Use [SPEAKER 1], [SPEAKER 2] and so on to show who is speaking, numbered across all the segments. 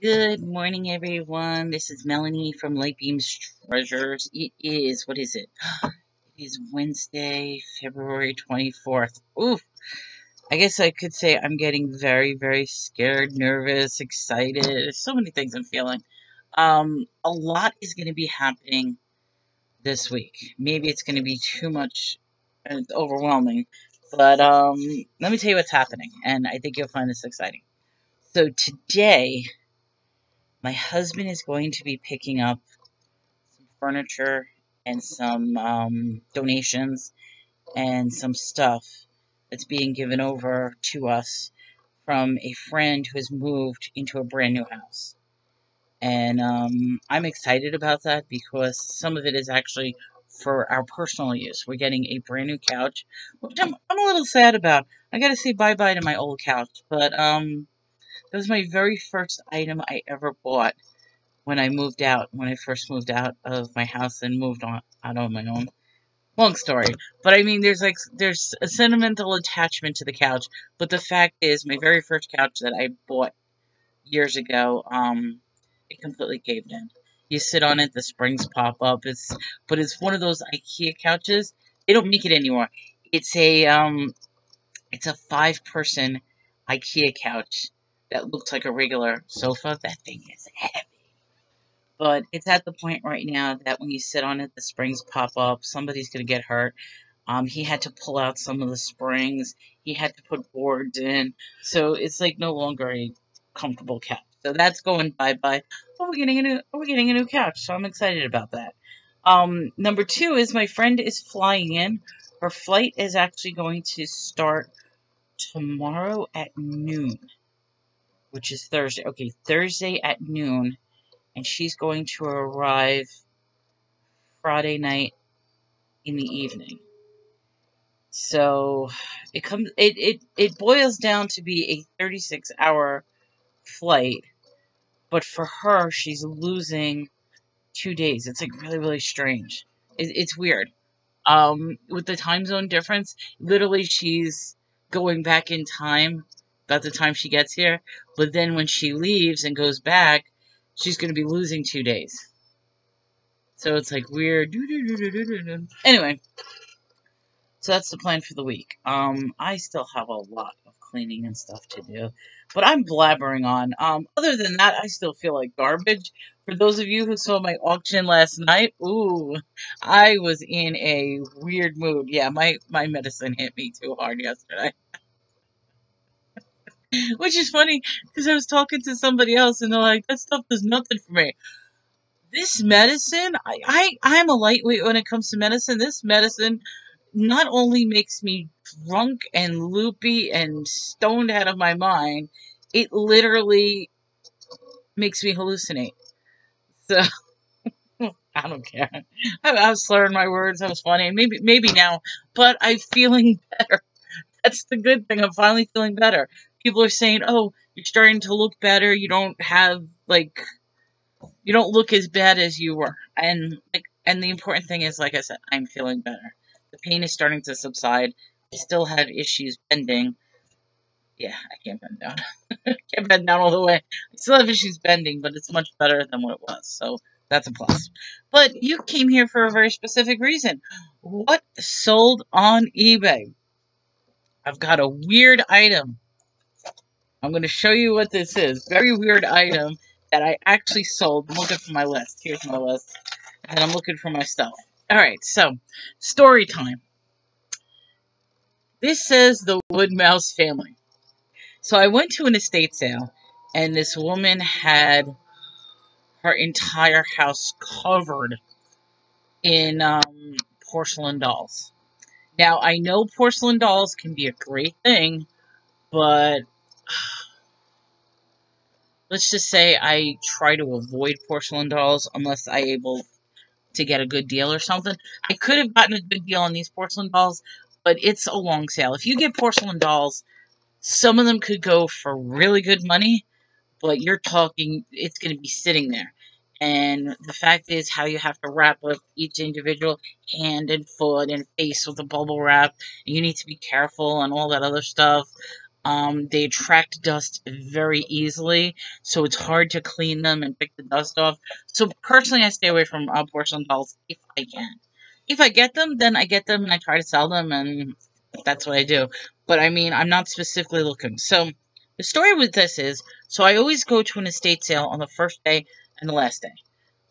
[SPEAKER 1] Good morning, everyone. This is Melanie from Lightbeams Treasures. It is, what is it? It is Wednesday, February 24th. Oof. I guess I could say I'm getting very, very scared, nervous, excited. There's so many things I'm feeling. Um, a lot is going to be happening this week. Maybe it's going to be too much and overwhelming. But um, let me tell you what's happening, and I think you'll find this exciting. So today, my husband is going to be picking up some furniture and some um, donations and some stuff that's being given over to us from a friend who has moved into a brand new house. And um, I'm excited about that because some of it is actually for our personal use. We're getting a brand new couch, which I'm, I'm a little sad about. I gotta say bye bye to my old couch, but um, that was my very first item I ever bought when I moved out, when I first moved out of my house and moved on out on my own. Long story, but I mean, there's like there's a sentimental attachment to the couch. But the fact is, my very first couch that I bought years ago, um, it completely caved in. You sit on it, the springs pop up. It's but it's one of those IKEA couches. They don't make it anymore. It's a um, it's a five person IKEA couch that looks like a regular sofa. That thing is heavy. But it's at the point right now that when you sit on it, the springs pop up. Somebody's going to get hurt. Um, he had to pull out some of the springs. He had to put boards in. So it's like no longer a comfortable couch. So that's going bye-bye. Oh, we're getting a new, oh, we're getting a new couch. So I'm excited about that. Um, number two is my friend is flying in. Her flight is actually going to start tomorrow at noon which is Thursday. Okay, Thursday at noon, and she's going to arrive Friday night in the evening. So it comes it, it, it boils down to be a 36 hour flight, but for her she's losing two days. It's like really, really strange. It, it's weird. Um, with the time zone difference, literally she's going back in time about the time she gets here. But then when she leaves and goes back, she's going to be losing two days. So it's like weird. Anyway, so that's the plan for the week. Um, I still have a lot of cleaning and stuff to do, but I'm blabbering on. Um, other than that, I still feel like garbage. For those of you who saw my auction last night, ooh, I was in a weird mood. Yeah, my my medicine hit me too hard yesterday. Which is funny because I was talking to somebody else and they're like, that stuff does nothing for me. This medicine, I, I, I'm a lightweight when it comes to medicine. This medicine not only makes me drunk and loopy and stoned out of my mind, it literally makes me hallucinate. So, I don't care. I, I was slurring my words. That was funny. Maybe, maybe now, but I'm feeling better. That's the good thing. I'm finally feeling better people are saying, "Oh, you're starting to look better. You don't have like you don't look as bad as you were." And like and the important thing is like I said, I'm feeling better. The pain is starting to subside. I still have issues bending. Yeah, I can't bend down. can't bend down all the way. I still have issues bending, but it's much better than what it was. So that's a plus. But you came here for a very specific reason. What sold on eBay? I've got a weird item I'm going to show you what this is. Very weird item that I actually sold. I'm looking for my list. Here's my list. And I'm looking for my stuff. Alright, so, story time. This says the Woodmouse family. So I went to an estate sale, and this woman had her entire house covered in um, porcelain dolls. Now, I know porcelain dolls can be a great thing, but let's just say I try to avoid porcelain dolls unless I able to get a good deal or something. I could have gotten a good deal on these porcelain dolls, but it's a long sale. If you get porcelain dolls, some of them could go for really good money, but you're talking, it's going to be sitting there. And the fact is how you have to wrap up each individual hand and foot and face with a bubble wrap. And you need to be careful and all that other stuff. Um, they attract dust very easily, so it's hard to clean them and pick the dust off. So personally, I stay away from uh, porcelain dolls if I can. If I get them, then I get them and I try to sell them, and that's what I do. But I mean, I'm not specifically looking. So the story with this is, so I always go to an estate sale on the first day and the last day.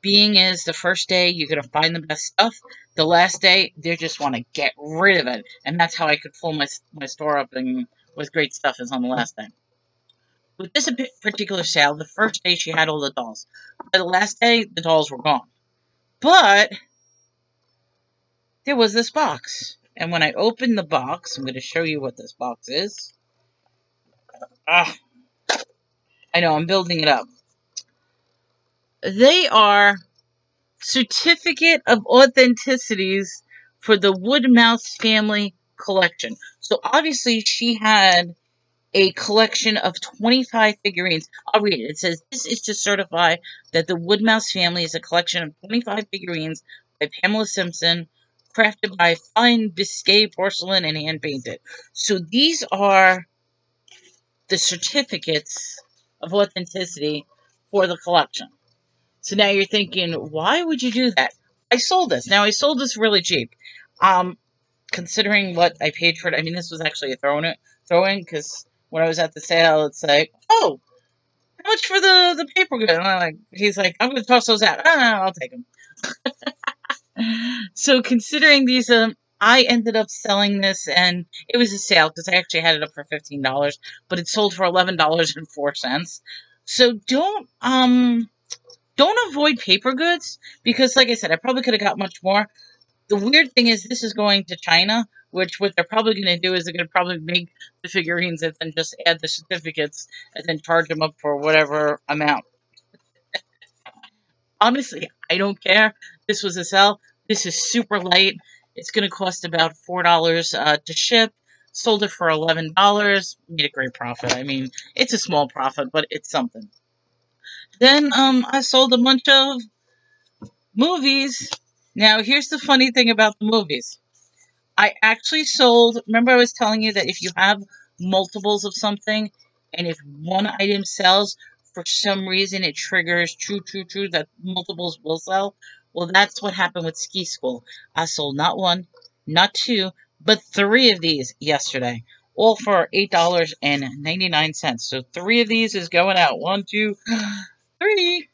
[SPEAKER 1] Being is the first day you're gonna find the best stuff. The last day they just want to get rid of it, and that's how I could fill my my store up and with great stuff is on the last day. With this particular sale, the first day she had all the dolls. By the last day, the dolls were gone. But there was this box. And when I opened the box, I'm going to show you what this box is. Ah, I know, I'm building it up. They are certificate of authenticities for the Woodmouse family collection. So obviously she had a collection of 25 figurines. I'll read it. It says, This is to certify that the Woodmouse family is a collection of 25 figurines by Pamela Simpson, crafted by fine Biscay porcelain and hand painted. So these are the certificates of authenticity for the collection. So now you're thinking, why would you do that? I sold this. Now I sold this really cheap. Um, considering what I paid for it, I mean, this was actually a throw in, throw because when I was at the sale, it's like, oh, how much for the the paper good? And I'm like, he's like, I'm going to toss those out. No, I'll take them. so considering these, um, I ended up selling this, and it was a sale because I actually had it up for fifteen dollars, but it sold for eleven dollars and four cents. So don't um don't avoid paper goods because, like I said, I probably could have got much more. The weird thing is, this is going to China, which what they're probably going to do is they're going to probably make the figurines and then just add the certificates and then charge them up for whatever amount. Honestly, I don't care. This was a sell. This is super light. It's going to cost about $4 uh, to ship. Sold it for $11. Made a great profit. I mean, it's a small profit, but it's something. Then um, I sold a bunch of movies now, here's the funny thing about the movies. I actually sold, remember I was telling you that if you have multiples of something, and if one item sells, for some reason it triggers true, true, true, that multiples will sell. Well, that's what happened with Ski School. I sold not one, not two, but three of these yesterday. All for $8.99. So three of these is going out. One, two, three.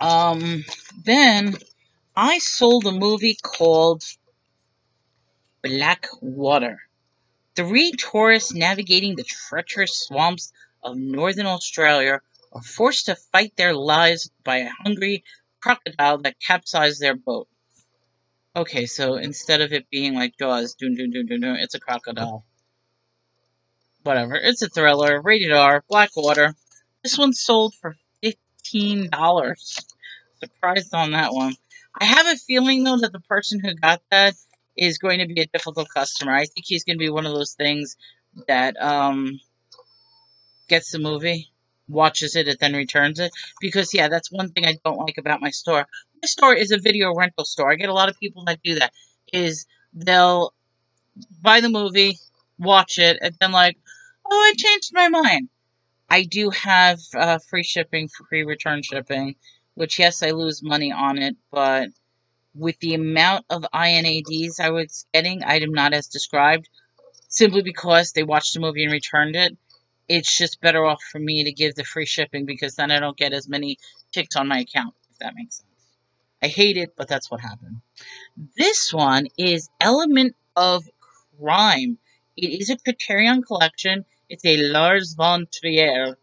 [SPEAKER 1] Um, then I sold a movie called Black Water. Three tourists navigating the treacherous swamps of northern Australia are forced to fight their lives by a hungry crocodile that capsized their boat. Okay, so instead of it being like Jaws, doon doon doon doon doon, it's a crocodile. Whatever. It's a thriller, rated R, Blackwater. This one sold for $15. Surprised on that one. I have a feeling though that the person who got that is going to be a difficult customer. I think he's going to be one of those things that um, gets the movie, watches it, and then returns it. Because yeah, that's one thing I don't like about my store. My store is a video rental store. I get a lot of people that do that. Is they'll buy the movie, watch it, and then like, oh, I changed my mind. I do have uh, free shipping, free return shipping which yes, I lose money on it, but with the amount of INADs I was getting, item not as described, simply because they watched the movie and returned it, it's just better off for me to give the free shipping because then I don't get as many ticks on my account, if that makes sense. I hate it, but that's what happened. This one is Element of Crime. It is a Criterion collection. It's a Lars von Trier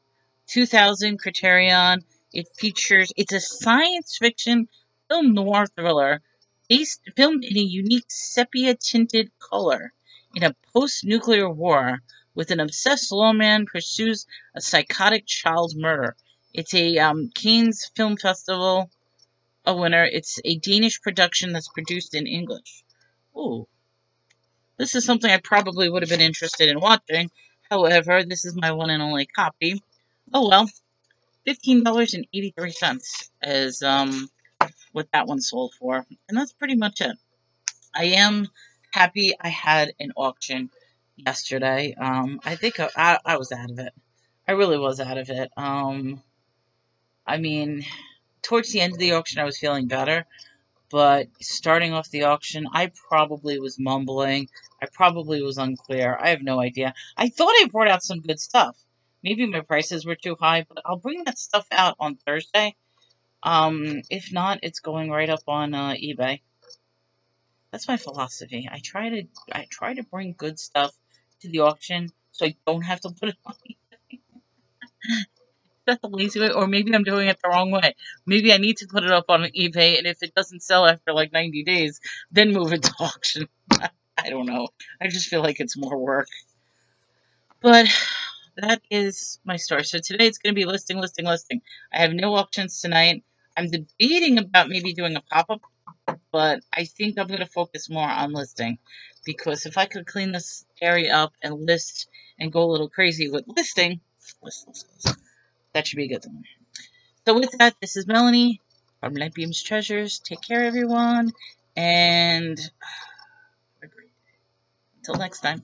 [SPEAKER 1] 2000 Criterion it features, it's a science fiction film noir thriller based, filmed in a unique sepia tinted color. In a post nuclear war, with an obsessed lawman pursues a psychotic child's murder. It's a um, Cannes Film Festival a winner. It's a Danish production that's produced in English. Ooh. This is something I probably would have been interested in watching. However, this is my one and only copy. Oh well. $15.83 is um, what that one sold for. And that's pretty much it. I am happy I had an auction. yesterday. Um, I think I, I, I was out of it. I really was out of it. Um, I mean, towards the end of the auction, I was feeling better. But starting off the auction, I probably was mumbling. I probably was unclear. I have no idea. I thought I brought out some good stuff. Maybe my prices were too high, but I'll bring that stuff out on Thursday. Um, if not, it's going right up on uh, eBay. That's my philosophy. I try to I try to bring good stuff to the auction so I don't have to put it on eBay. that the lazy way? Or maybe I'm doing it the wrong way. Maybe I need to put it up on eBay, and if it doesn't sell after like 90 days, then move it to auction. I don't know. I just feel like it's more work. But that is my story. So today it's going to be listing, listing, listing. I have no auctions tonight. I'm debating about maybe doing a pop-up, but I think I'm going to focus more on listing because if I could clean this area up and list and go a little crazy with listing, list, list, list, that should be a good thing. So with that, this is Melanie from Lightbeams Treasures. Take care, everyone, and until next time.